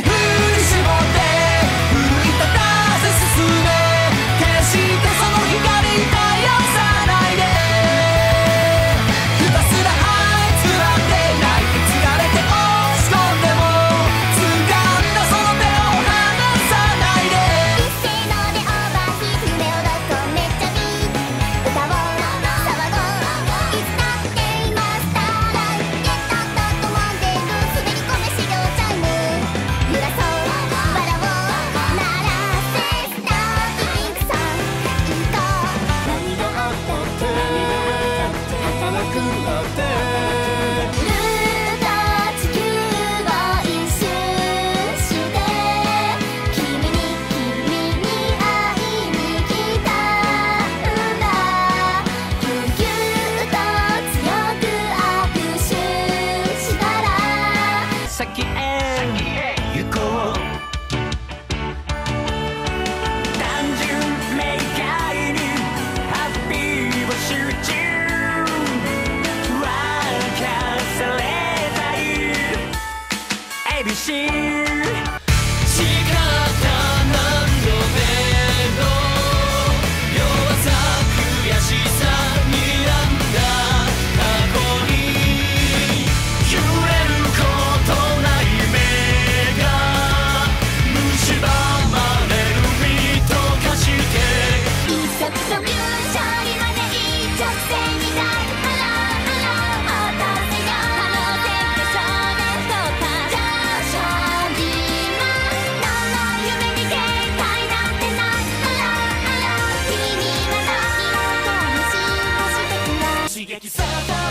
the. 誓っ É que Santa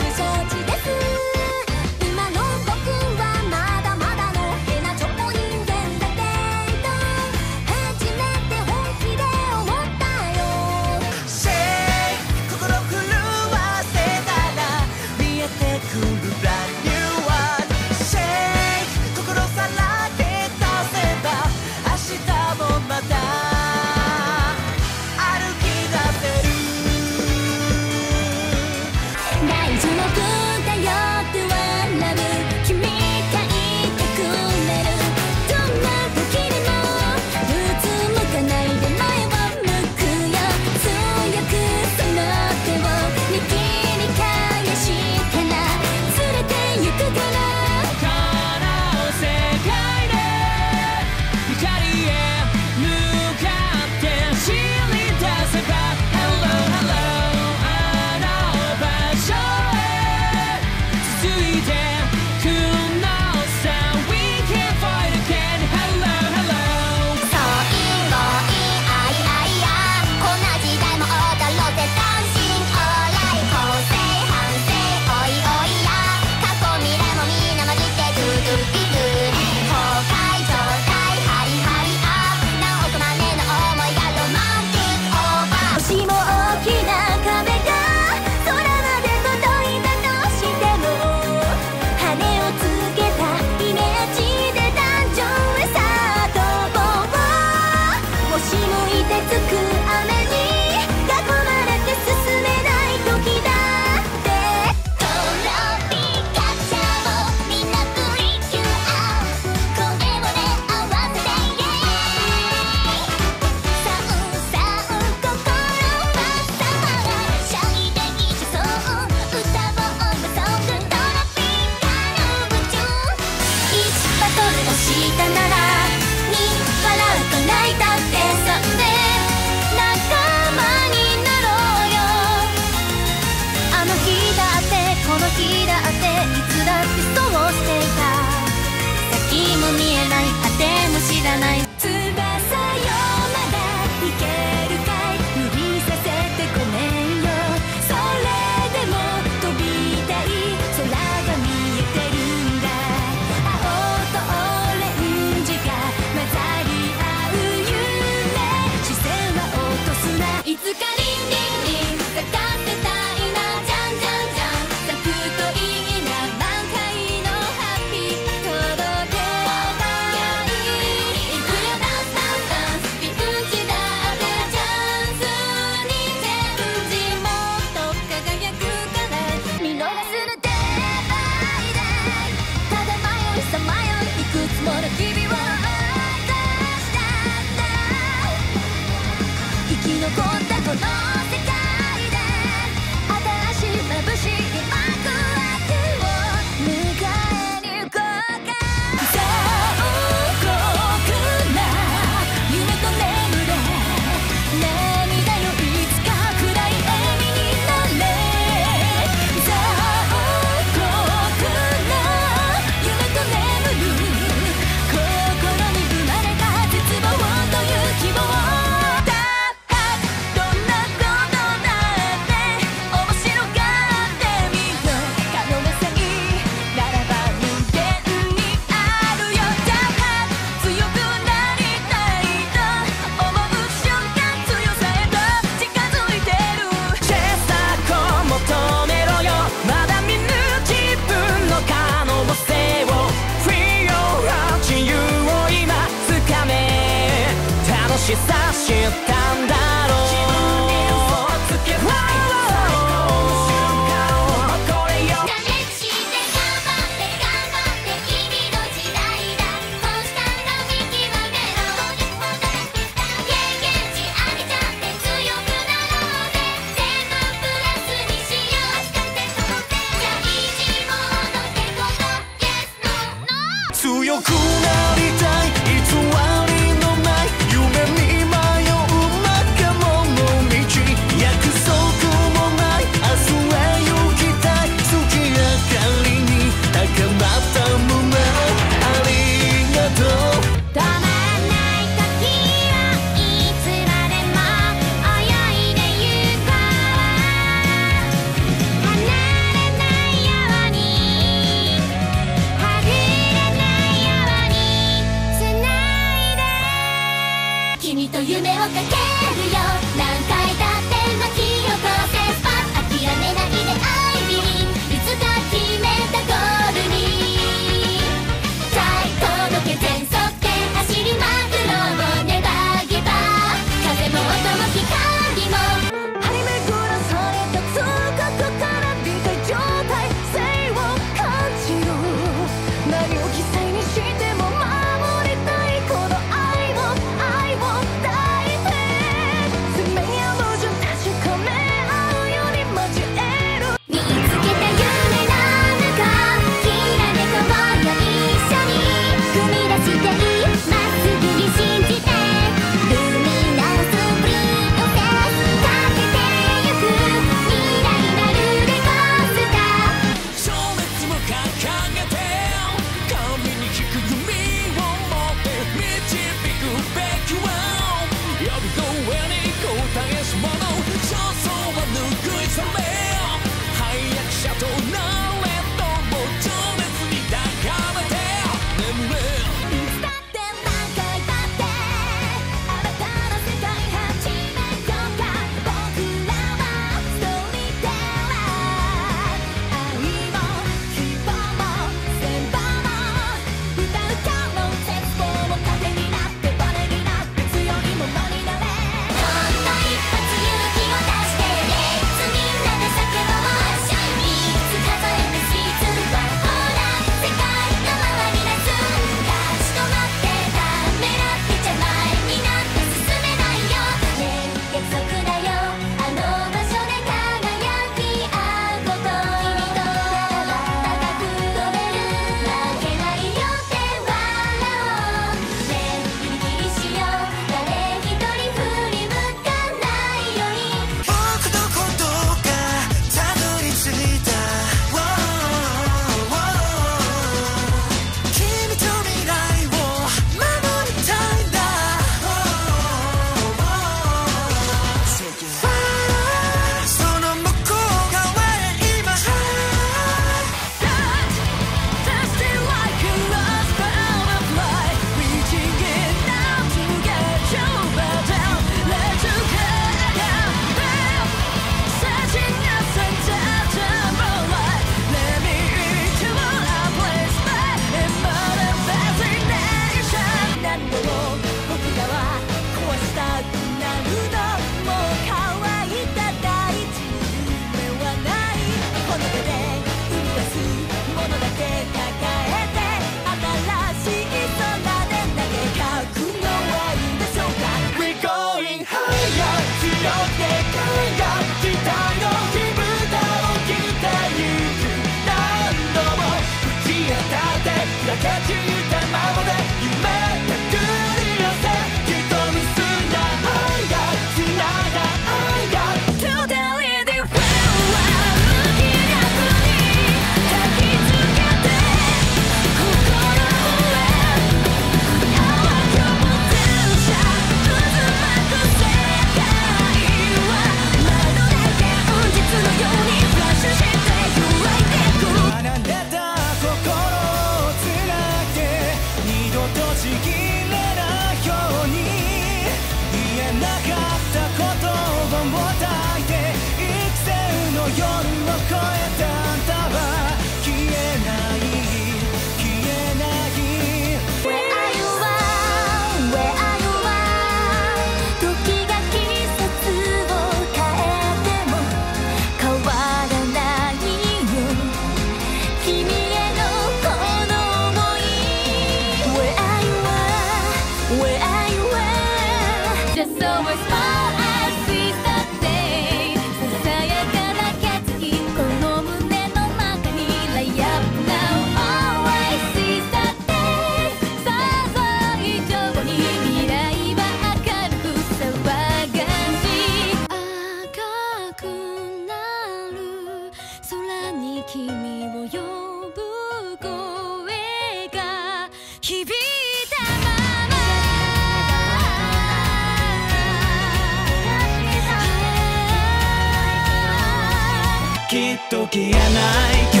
解きえない